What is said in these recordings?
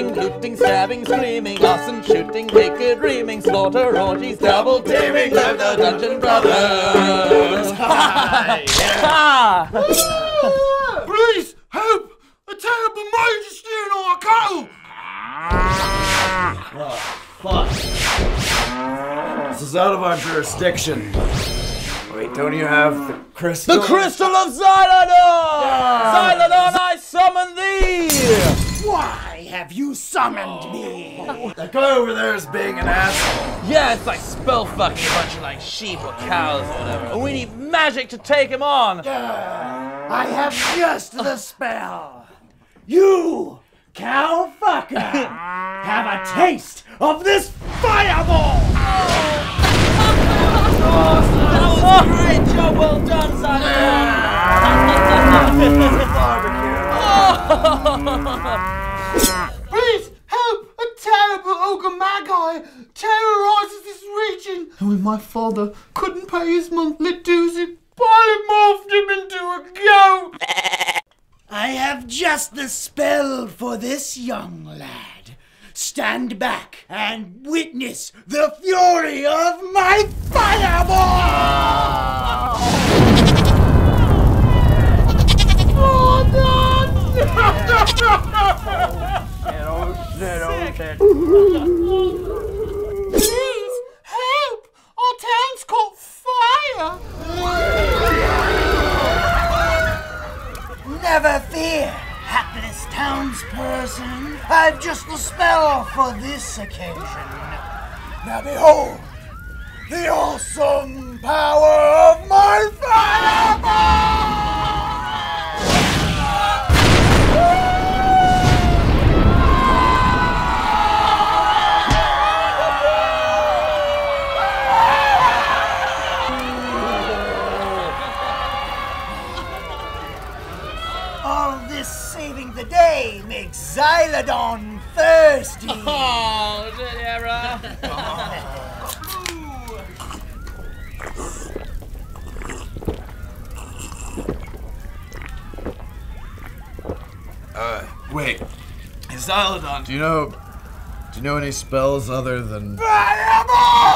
scheming, looting, stabbing, screaming, arson, shooting, wicked, reaming, slaughter, orgies, double teaming, live the Dungeon Brothers. Ha! Please help! A terrible mage is stealing our cattle! Fuck! This is out of our jurisdiction. Wait, don't you have the crystal? The Crystal of Xilodon! Xilodon, I summon thee! Why have you summoned me? Oh, that guy over there is being an asshole. Yeah, it's like spell fucking a bunch of like sheep or cows or whatever. And we need magic to take him on. I have just the spell. You, cow fucker, have a taste of this fireball! That was a great job, well done, Please help! A terrible ogre magi terrorizes this region. And when my father couldn't pay his monthly dues, he polymorphed him into a goat. I have just the spell for this young lad. Stand back and witness the fury of my fireball! Please help! Our town's caught fire! Never fear, hapless townsperson. I've just the spell for this occasion. Now behold, the awesome power All this saving the day makes Xilodon thirsty. Oh, Genera. Uh, wait, Xilodon. do you know? Do you know any spells other than? Fireball!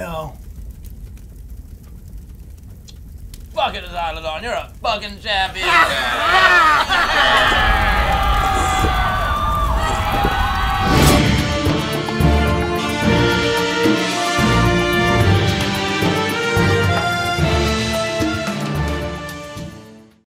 No. Fuck it, Xilodon. You're a fucking champion.